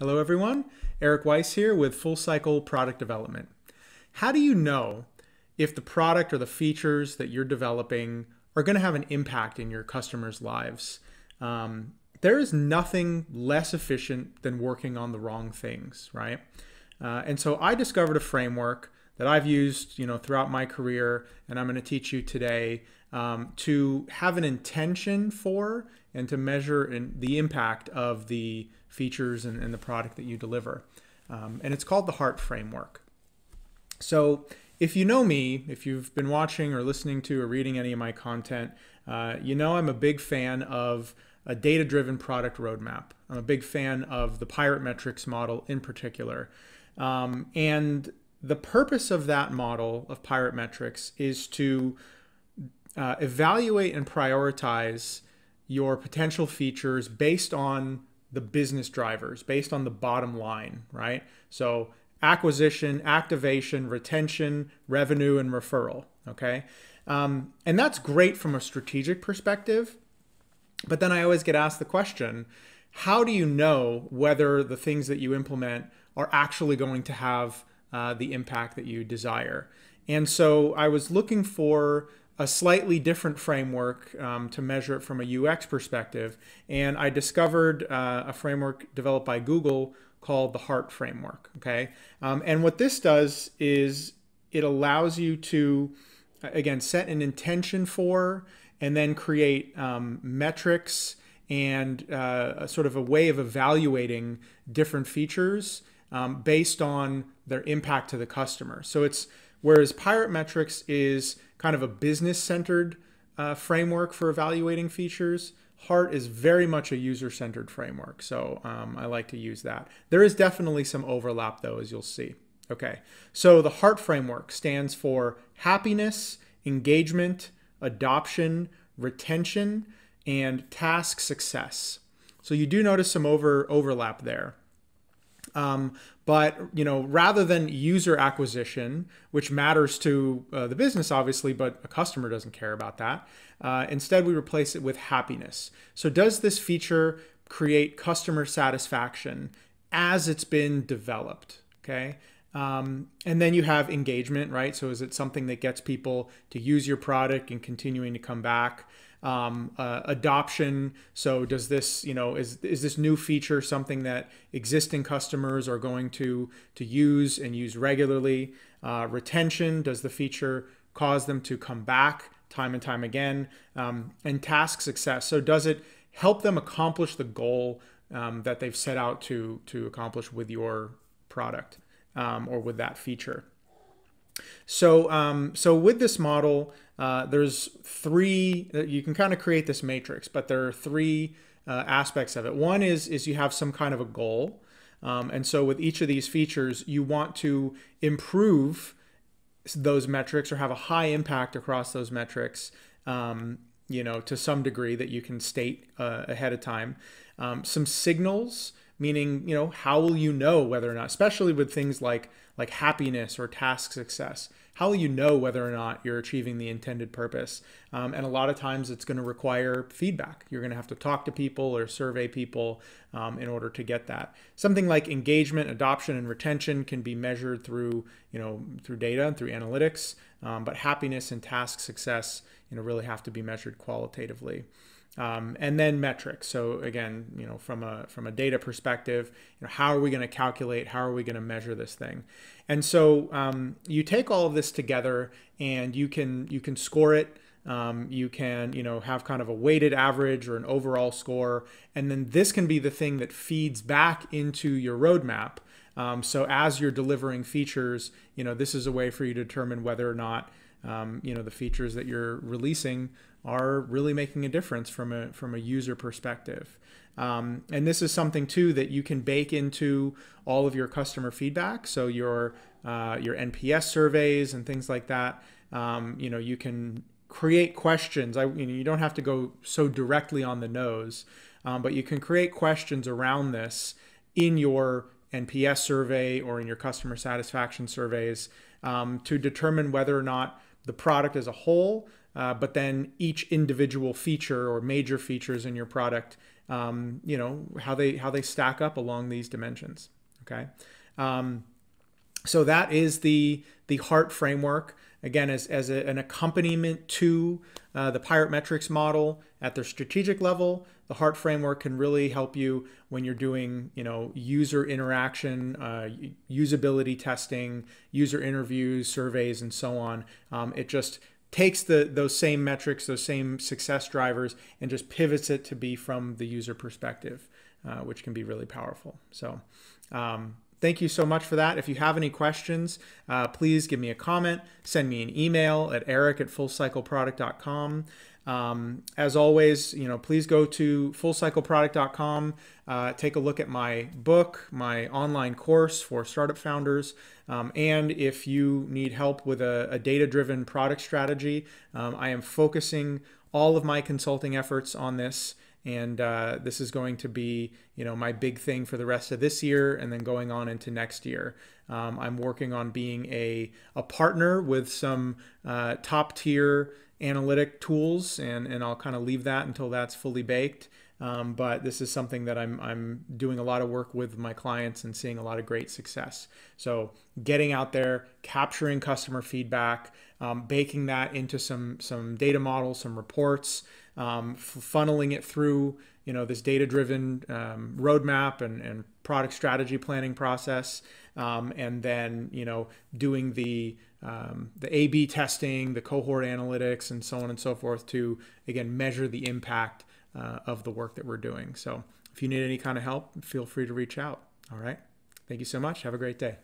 Hello, everyone. Eric Weiss here with Full Cycle Product Development. How do you know if the product or the features that you're developing are going to have an impact in your customers' lives? Um, there is nothing less efficient than working on the wrong things, right? Uh, and so I discovered a framework that I've used, you know, throughout my career, and I'm going to teach you today um, to have an intention for and to measure in the impact of the features and, and the product that you deliver. Um, and it's called the HEART framework. So if you know me, if you've been watching or listening to or reading any of my content, uh, you know I'm a big fan of a data driven product roadmap. I'm a big fan of the Pirate Metrics model in particular. Um, and the purpose of that model of Pirate Metrics is to uh, evaluate and prioritize your potential features based on the business drivers based on the bottom line, right? So acquisition, activation, retention, revenue, and referral. Okay. Um, and that's great from a strategic perspective. But then I always get asked the question how do you know whether the things that you implement are actually going to have uh, the impact that you desire? And so I was looking for a slightly different framework um, to measure it from a UX perspective. And I discovered uh, a framework developed by Google called the HEART framework. Okay. Um, and what this does is it allows you to, again, set an intention for and then create um, metrics and uh, sort of a way of evaluating different features um, based on their impact to the customer. So it's whereas Pirate Metrics is kind of a business centered uh, framework for evaluating features. Heart is very much a user centered framework. So um, I like to use that. There is definitely some overlap though, as you'll see. Okay, so the HEART framework stands for happiness, engagement, adoption, retention, and task success. So you do notice some over overlap there. Um, but you know, rather than user acquisition, which matters to uh, the business obviously, but a customer doesn't care about that. Uh, instead, we replace it with happiness. So, does this feature create customer satisfaction as it's been developed? Okay. Um, and then you have engagement, right? So, is it something that gets people to use your product and continuing to come back? Um, uh, adoption. So does this, you know, is is this new feature something that existing customers are going to to use and use regularly? Uh, retention does the feature cause them to come back time and time again? Um, and task success. So does it help them accomplish the goal um, that they've set out to to accomplish with your product um, or with that feature? So, um, so with this model, uh, there's three. Uh, you can kind of create this matrix, but there are three uh, aspects of it. One is is you have some kind of a goal, um, and so with each of these features, you want to improve those metrics or have a high impact across those metrics. Um, you know, to some degree that you can state uh, ahead of time. Um, some signals meaning you know how will you know whether or not especially with things like like happiness or task success how will you know whether or not you're achieving the intended purpose? Um, and a lot of times it's going to require feedback. You're going to have to talk to people or survey people um, in order to get that. Something like engagement adoption and retention can be measured through you know through data and through analytics um, but happiness and task success you know really have to be measured qualitatively um, and then metrics. So again, you know, from a from a data perspective, you know, how are we going to calculate? How are we going to measure this thing? And so um, you take all of this together, and you can you can score it. Um, you can you know have kind of a weighted average or an overall score, and then this can be the thing that feeds back into your roadmap. Um, so as you're delivering features, you know, this is a way for you to determine whether or not um, you know the features that you're releasing are really making a difference from a from a user perspective. Um, and this is something too that you can bake into all of your customer feedback. So your uh, your NPS surveys and things like that. Um, you know, you can create questions. I you know you don't have to go so directly on the nose, um, but you can create questions around this in your NPS survey or in your customer satisfaction surveys um, to determine whether or not the product as a whole, uh, but then each individual feature or major features in your product um, you know, how they how they stack up along these dimensions. Okay. Um, so that is the the heart framework again as, as a, an accompaniment to uh, the pirate metrics model at their strategic level. The heart framework can really help you when you're doing you know user interaction uh, usability testing user interviews surveys and so on. Um, it just takes the those same metrics those same success drivers and just pivots it to be from the user perspective uh, which can be really powerful. So um, Thank you so much for that. If you have any questions, uh, please give me a comment, send me an email at eric at fullcycleproduct.com. Um, as always, you know, please go to fullcycleproduct.com, uh, take a look at my book, my online course for startup founders, um, and if you need help with a, a data-driven product strategy, um, I am focusing all of my consulting efforts on this and uh, this is going to be you know my big thing for the rest of this year and then going on into next year. Um, i'm working on being a, a partner with some uh, top tier analytic tools and, and i'll kind of leave that until that's fully baked um, but this is something that I'm, I'm doing a lot of work with my clients and seeing a lot of great success. So getting out there, capturing customer feedback, um, baking that into some some data models, some reports, um, funneling it through you know this data driven um, roadmap and, and product strategy planning process um, and then you know doing the um, the A/B testing, the cohort analytics, and so on and so forth to again measure the impact uh, of the work that we're doing. So if you need any kind of help, feel free to reach out. All right. Thank you so much. Have a great day.